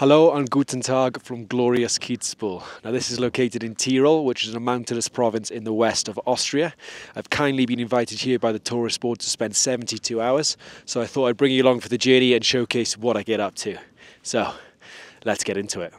Hello and guten Tag from glorious Kitzbühel. Now this is located in Tyrol, which is a mountainous province in the west of Austria. I've kindly been invited here by the tourist board to spend 72 hours, so I thought I'd bring you along for the journey and showcase what I get up to. So, let's get into it.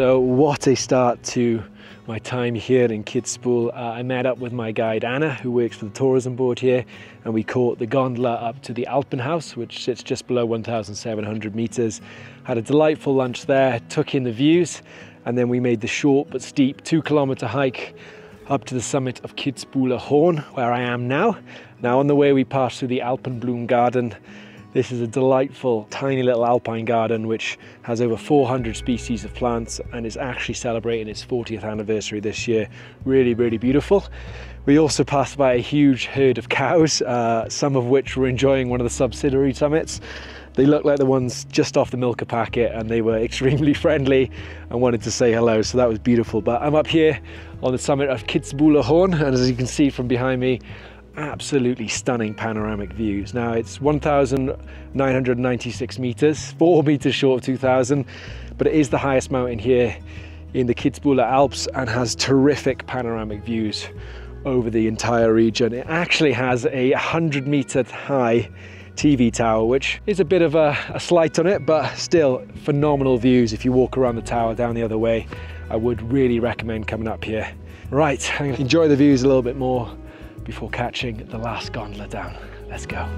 So what a start to my time here in Kitzbühel. Uh, I met up with my guide Anna, who works for the tourism board here, and we caught the gondola up to the Alpenhaus, which sits just below 1,700 meters. Had a delightful lunch there, took in the views, and then we made the short but steep two kilometer hike up to the summit of Kitzbüheler Horn, where I am now. Now on the way we passed through the Alpenblumen Garden, this is a delightful tiny little alpine garden which has over 400 species of plants and is actually celebrating its 40th anniversary this year. Really, really beautiful. We also passed by a huge herd of cows, uh, some of which were enjoying one of the subsidiary summits. They looked like the ones just off the Milka packet and they were extremely friendly and wanted to say hello, so that was beautiful. But I'm up here on the summit of Kitzbüheler Horn and as you can see from behind me, absolutely stunning panoramic views. Now it's 1,996 meters, four meters short of 2,000, but it is the highest mountain here in the Kitzbüheler Alps and has terrific panoramic views over the entire region. It actually has a 100 meter high TV tower, which is a bit of a, a slight on it, but still phenomenal views. If you walk around the tower down the other way, I would really recommend coming up here. Right, I'm gonna enjoy the views a little bit more before catching the last gondola down. Let's go.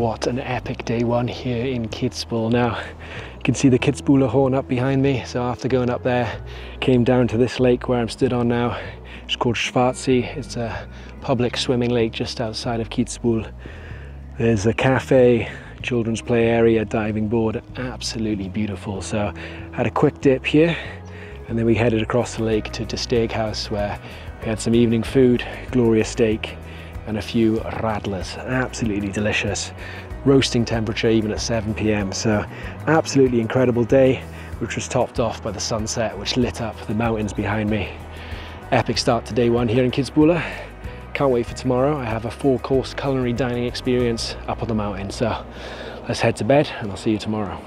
What an epic day one here in Kitzbühel. Now, you can see the Kitzbüheler Horn up behind me. So after going up there, came down to this lake where I'm stood on now. It's called Schwarzsee. It's a public swimming lake just outside of Kitzbühel. There's a cafe, children's play area, diving board, absolutely beautiful. So had a quick dip here and then we headed across the lake to the Steakhouse where we had some evening food, glorious steak, and a few radlers. Absolutely delicious. Roasting temperature even at 7 p.m. So absolutely incredible day, which was topped off by the sunset, which lit up the mountains behind me. Epic start to day one here in Kitzbühel. Can't wait for tomorrow. I have a four course culinary dining experience up on the mountain. So let's head to bed and I'll see you tomorrow.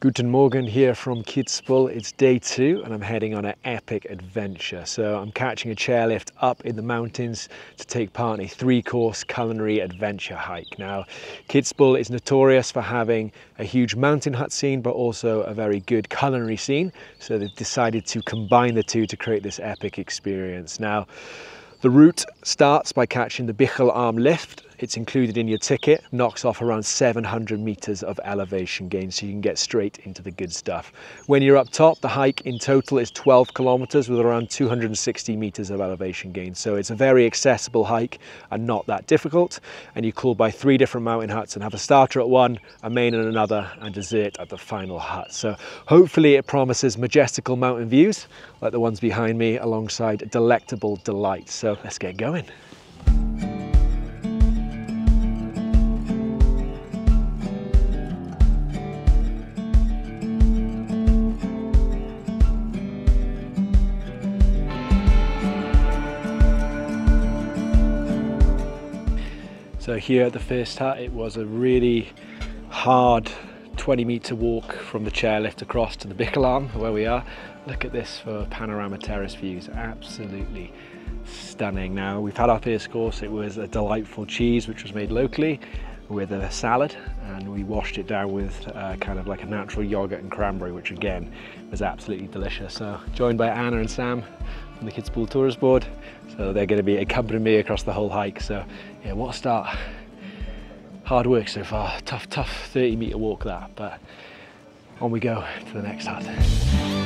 Guten Morgen here from Kitzbühel. It's day two and I'm heading on an epic adventure. So I'm catching a chairlift up in the mountains to take part in a three-course culinary adventure hike. Now, Kitzbühel is notorious for having a huge mountain hut scene, but also a very good culinary scene. So they've decided to combine the two to create this epic experience. Now, the route starts by catching the Bichlalm lift it's included in your ticket, knocks off around 700 meters of elevation gain, so you can get straight into the good stuff. When you're up top, the hike in total is 12 kilometers with around 260 meters of elevation gain. So it's a very accessible hike and not that difficult. And you call by three different mountain huts and have a starter at one, a main at another, and dessert at the final hut. So hopefully it promises majestical mountain views like the ones behind me alongside delectable delights. So let's get going. So here at the first hut, it was a really hard 20 meter walk from the chairlift across to the Bichlalm where we are. Look at this for panorama terrace views, absolutely stunning. Now we've had our first course, it was a delightful cheese which was made locally with a salad and we washed it down with uh, kind of like a natural yogurt and cranberry, which again was absolutely delicious. So joined by Anna and Sam from the Kitzbühel Tourist Board. So they're going to be accompanying me across the whole hike. So yeah, what a start. Hard work so far. Tough, tough 30 meter walk that, but on we go to the next hut.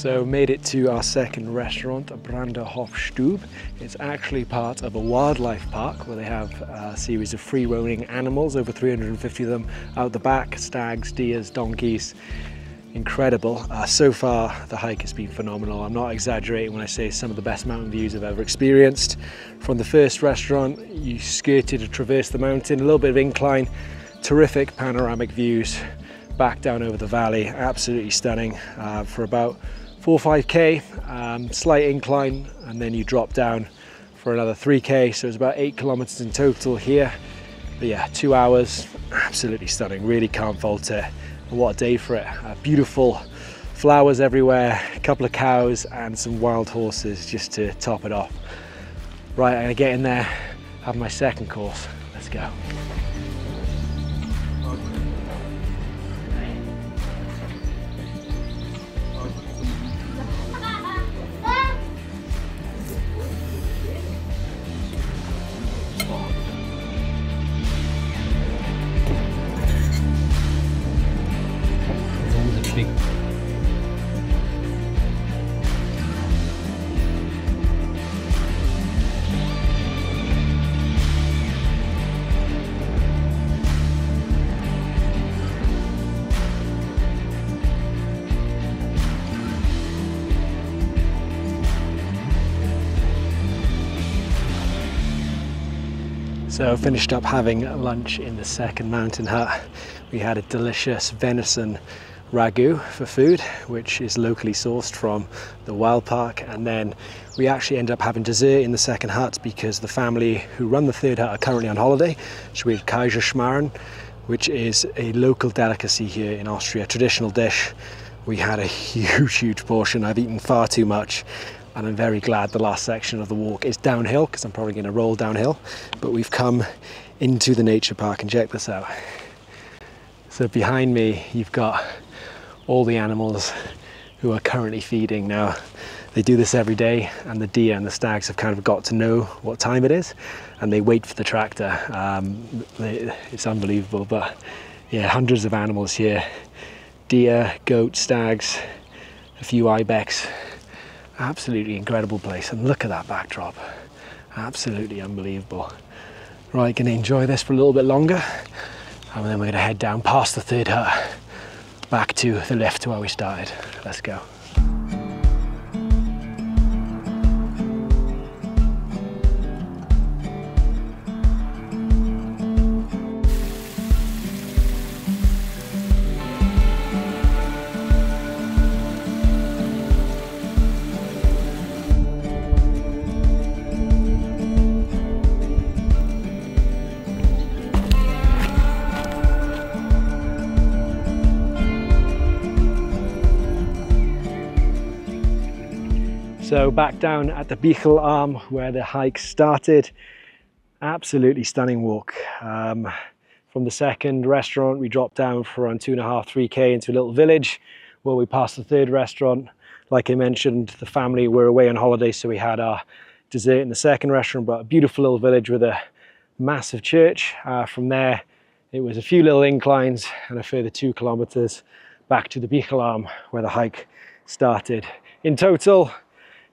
So made it to our second restaurant, Branderhofstube. It's actually part of a wildlife park where they have a series of free roaming animals, over 350 of them out the back, stags, deers, donkeys. Incredible. Uh, so far the hike has been phenomenal. I'm not exaggerating when I say some of the best mountain views I've ever experienced. From the first restaurant, you skirted or traversed the mountain, a little bit of incline, terrific panoramic views, back down over the valley, absolutely stunning uh, for about four or 5k, um, slight incline, and then you drop down for another 3k. So it's about eight kilometers in total here. But yeah, two hours, absolutely stunning. Really can't fault it. What a day for it. Uh, beautiful flowers everywhere, a couple of cows and some wild horses just to top it off. Right, I'm gonna get in there, have my second course. Let's go. So finished up having lunch in the second mountain hut. We had a delicious venison ragu for food, which is locally sourced from the wild park. And then we actually end up having dessert in the second hut because the family who run the third hut are currently on holiday. So we had Kaiserschmarrn, which is a local delicacy here in Austria, traditional dish. We had a huge, huge portion. I've eaten far too much and I'm very glad the last section of the walk is downhill because I'm probably going to roll downhill. But we've come into the nature park and check this out. So behind me you've got all the animals who are currently feeding. Now they do this every day and the deer and the stags have kind of got to know what time it is and they wait for the tractor. Um, they, it's unbelievable but yeah hundreds of animals here. Deer goat stags a few ibex Absolutely incredible place. And look at that backdrop. Absolutely unbelievable. Right, gonna enjoy this for a little bit longer. And then we're gonna head down past the third hut, back to the left to where we started. Let's go. So back down at the Bichlalm where the hike started. Absolutely stunning walk. Um, from the second restaurant, we dropped down for around two and a half, three K into a little village where we passed the third restaurant. Like I mentioned, the family were away on holiday, so we had our dessert in the second restaurant, but a beautiful little village with a massive church. Uh, from there, it was a few little inclines and a further two kilometers back to the Bichlalm where the hike started. In total,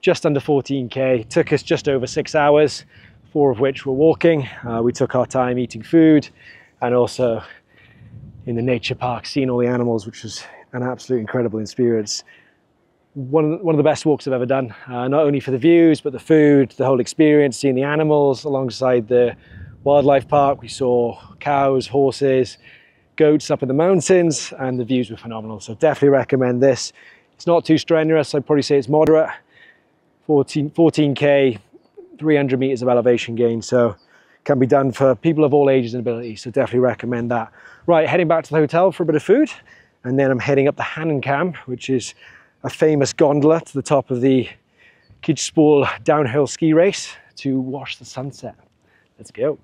just under 14k. Took us just over six hours, four of which were walking. Uh, we took our time eating food and also in the nature park, seeing all the animals, which was an absolute incredible experience. One of the, one of the best walks I've ever done, uh, not only for the views, but the food, the whole experience, seeing the animals alongside the wildlife park. We saw cows, horses, goats up in the mountains, and the views were phenomenal. So definitely recommend this. It's not too strenuous. I'd probably say it's moderate. 14, 14K, 300 meters of elevation gain. So can be done for people of all ages and abilities. So definitely recommend that. Right, heading back to the hotel for a bit of food. And then I'm heading up the Hahnenkamm, which is a famous gondola to the top of the Kitzbühel downhill ski race to watch the sunset. Let's go.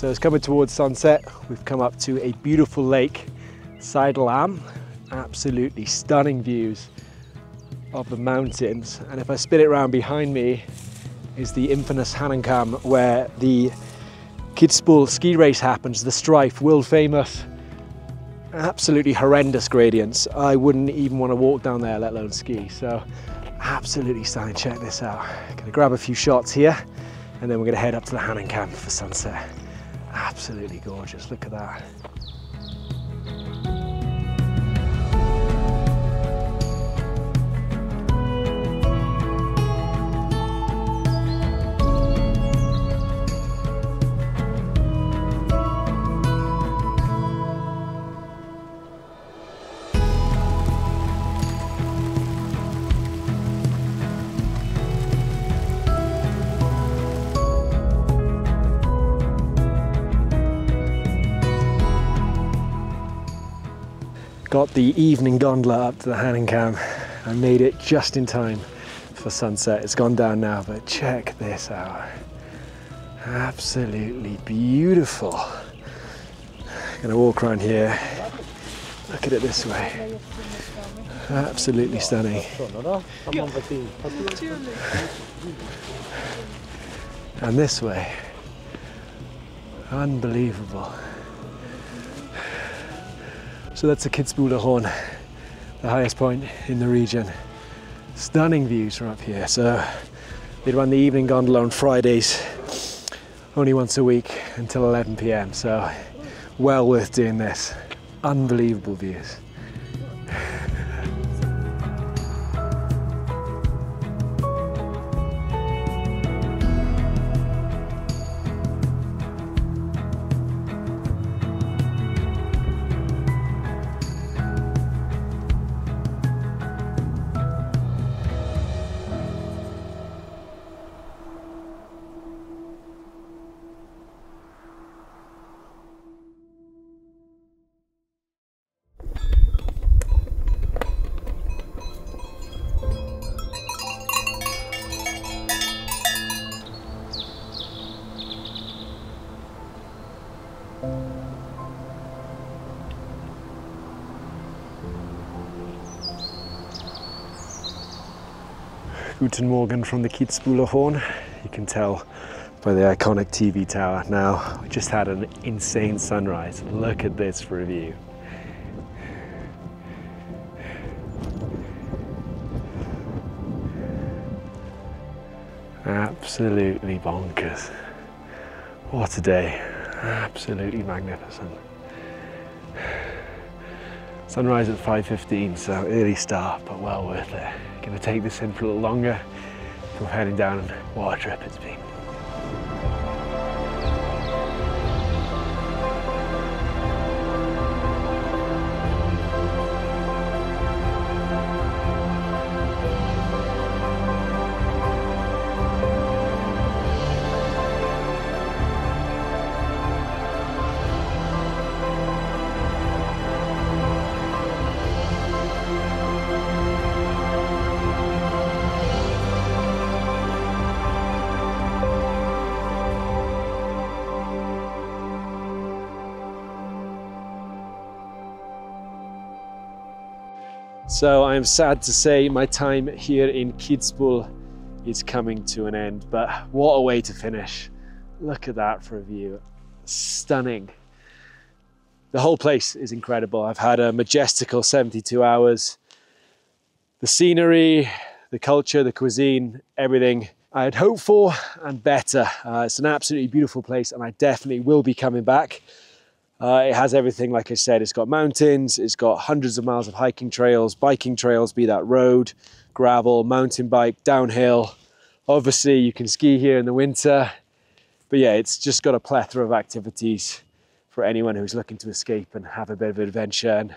So it's coming towards sunset. We've come up to a beautiful lake, Seidlalm. Absolutely stunning views of the mountains. And if I spin it around behind me is the infamous Hahnenkamm where the Kitzbühel ski race happens, the Streif, world famous, absolutely horrendous gradients. I wouldn't even want to walk down there, let alone ski. So absolutely stunning, check this out. Gonna grab a few shots here and then we're gonna head up to the Hahnenkamm for sunset. Absolutely gorgeous, look at that. Got the evening gondola up to the Hahnenkamm. I made it just in time for sunset. It's gone down now, but check this out. Absolutely beautiful. Gonna walk around here. Look at it this way. Absolutely stunning. And this way. Unbelievable. So that's the Kitzbüheler Horn, the highest point in the region. Stunning views from up here. So they run the evening gondola on Fridays, only once a week until 11 p.m. So well worth doing this. Unbelievable views. Guten Morgen from the Kitzbüheler Horn. You can tell by the iconic TV tower. Now, we just had an insane sunrise. Look at this for a view. Absolutely bonkers. What a day. Absolutely magnificent. Sunrise at 5.15, so early start, but well worth it. Gonna take this in for a little longer. I'm heading down and what a trip it's been. So I'm sad to say my time here in Kitzbühel is coming to an end. But what a way to finish. Look at that for a view. Stunning. The whole place is incredible. I've had a majestical 72 hours. The scenery, the culture, the cuisine, everything I had hoped for and better. Uh, it's an absolutely beautiful place and I definitely will be coming back. Uh, it has everything, like I said, it's got mountains, it's got hundreds of miles of hiking trails, biking trails, be that road, gravel, mountain bike, downhill. Obviously, you can ski here in the winter. But yeah, it's just got a plethora of activities for anyone who's looking to escape and have a bit of adventure. And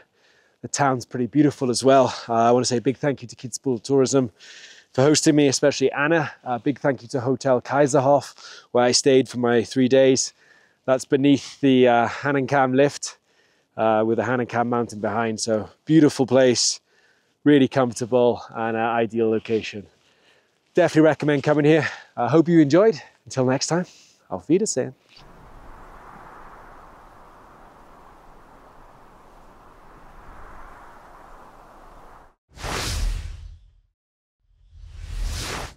the town's pretty beautiful as well. Uh, I want to say a big thank you to Kitzbühel Tourism for hosting me, especially Anna. A big thank you to Hotel Kaiserhof, where I stayed for my three days. That's beneath the uh, Hahnenkamm lift uh, with the Hahnenkamm mountain behind. So beautiful place, really comfortable and an ideal location. Definitely recommend coming here. I hope you enjoyed. Until next time, auf Wiedersehen.